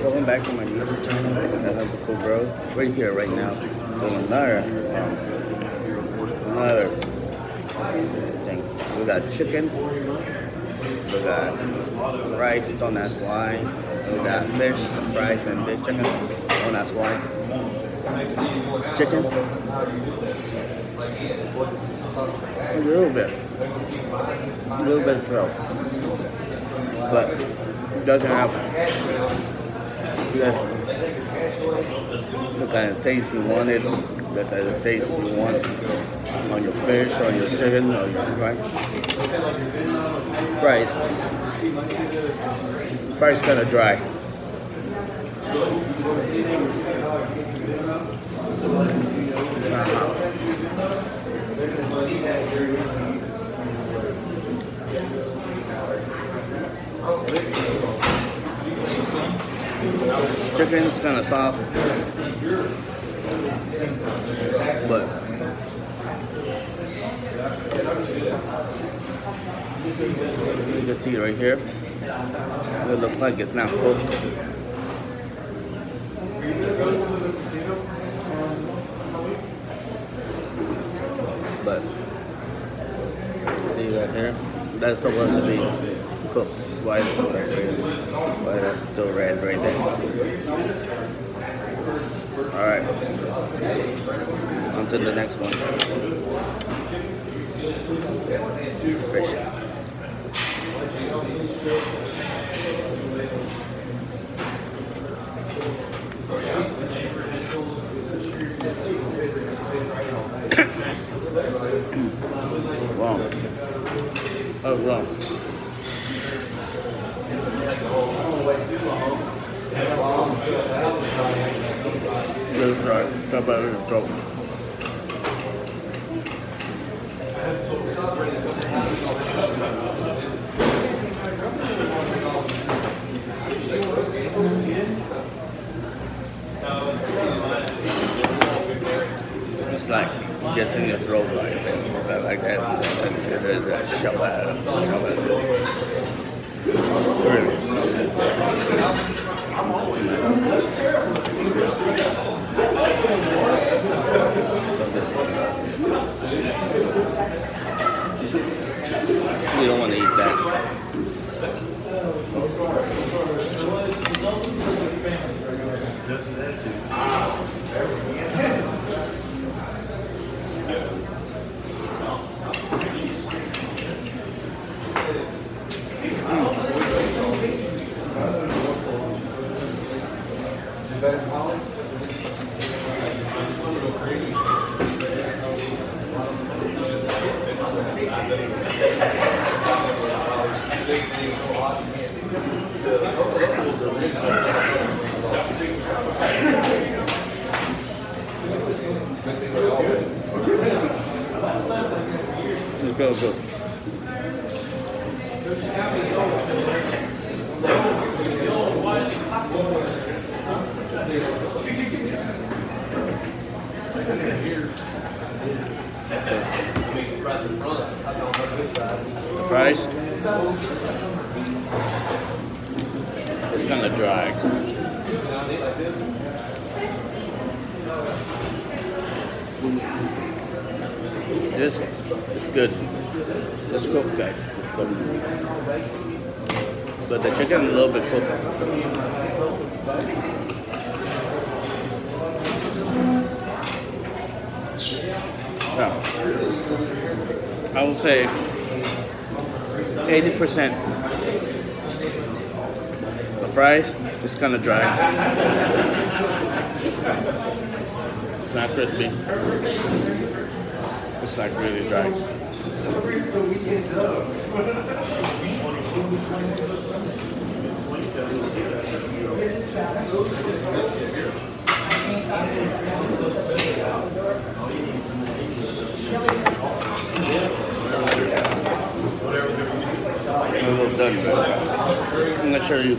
Welcome back to my YouTube channel. I have the cool bro right here right now doing another another thing. We got chicken. We got rice, don't ask why. We got fish, fries, and the chicken. Don't ask why. Chicken. A little bit. A little bit throat. But doesn't have the, the kind of taste you wanted, the kind of taste you want on your fish or your chicken or your right? Fries. Fries kind of dry. It's Chicken is kind of soft, but you can see right here. It looks like it's not cooked. But see right here, that's supposed to be cooked. That's still red right there? All right, on to the next one. Fish. Wow. That was wrong. Oh, throat. It's like gets in your throat like that, like that, that, that, that, that shove out, shove out. Really. You don't want to eat that. How good. The fries. It's kind of dry. This is good. It's cooked, guys. It's cooked. But the chicken a little bit cooked. Yeah. I will say 80%. The fries is kind of dry. It's not crispy. It's like really dry. I'm done, but I'm gonna show you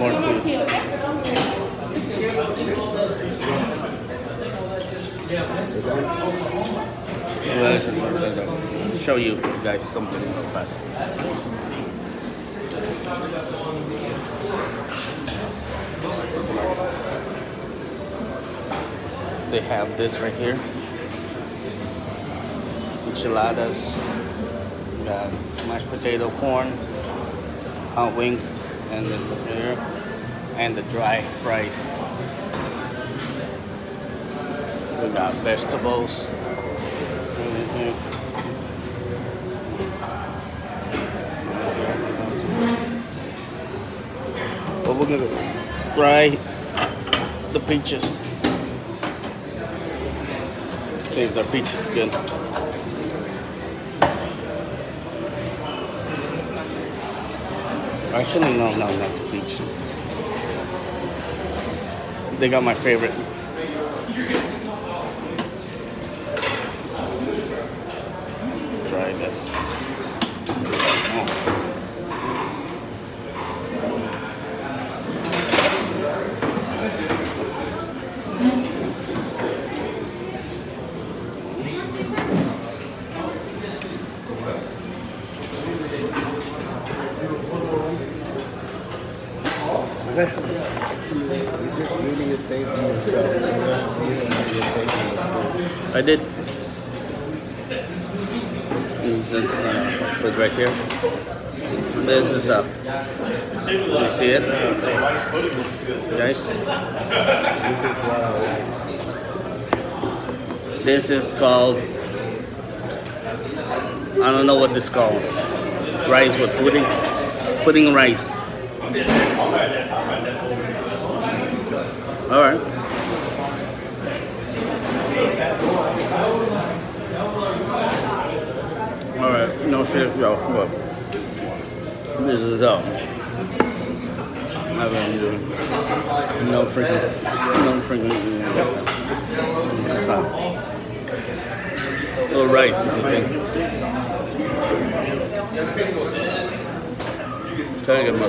more food. Show you guys something fast. They have this right here. Enchiladas. Mashed potato corn, hot wings, and the here, and the dry fries. We got vegetables. But we're gonna fry the peaches. See if the peaches good. Actually, no, no, not the peach. They got my favorite. Try this. Oh. Okay. You're just reading your thing for yourself. You're not reading your thing for yourself. I did. This uh, right here. This is uh, you see it, like. This is called. I don't know what this is called. Rice with pudding, pudding rice. All right. All yo. Look. This is up. I doing no freaking, no freaking. It's just uh, little rice is the thing. Trying to get my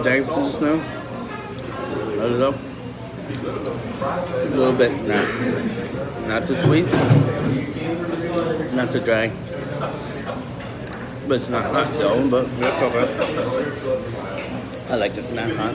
Jackson's now. Load it up. A little bit, nah. Not too sweet. Not too dry. But it's not hot though, but I like it not hot.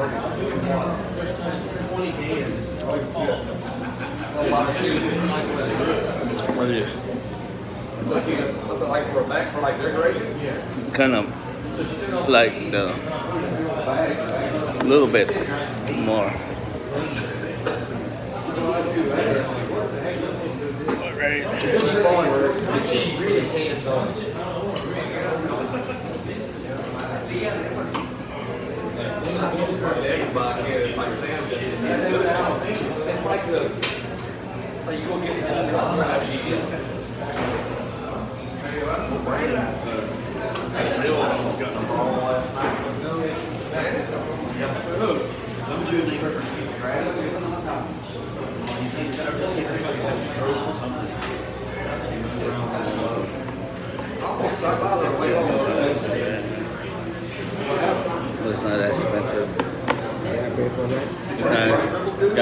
What is it? Like for a back for like decoration? Kind of like the little bit more. Alright. Everybody. It's like the, like you go get the get. It's not that expensive. Yeah, pay for that. It's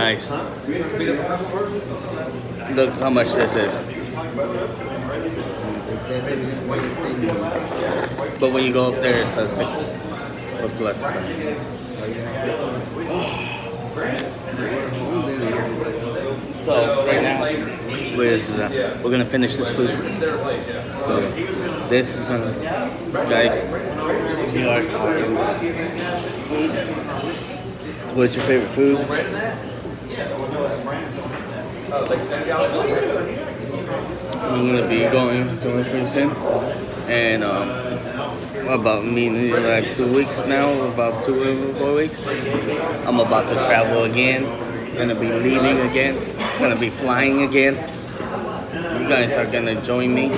look how much this is. But when you go up there, it's a six or plus. So right now, uh, we're gonna finish this food. So, this is gonna, guys. We are tired. What's your favorite food? I'm gonna be going to pretty soon, and um, about me like two weeks now, about two or four weeks. I'm about to travel again. Gonna be leaving again. Gonna be flying again. You guys are gonna join me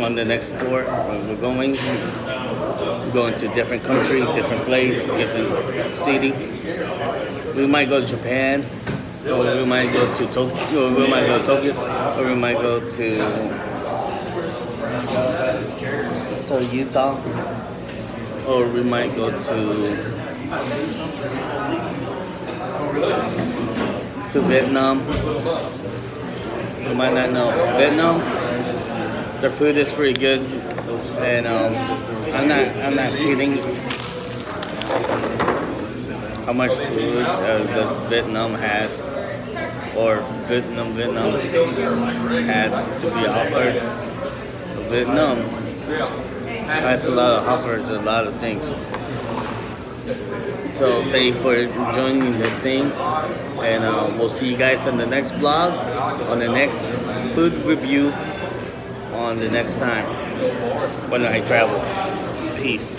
on the next tour. We're going. We're going to different country, different place, different city. We might go to Japan, or we might go to Tokyo, or we might go to Tokyo, or we might go to, to Utah, or we might go to to Vietnam. You might not know Vietnam. Their food is pretty good, and um, I'm not I'm not kidding. How much food uh, Vietnam has, or Vietnam Vietnam has to be offered? Vietnam has a lot of offers, a lot of things. So thank you for joining the thing, and uh, we'll see you guys on the next vlog, on the next food review, on the next time when I travel. Peace.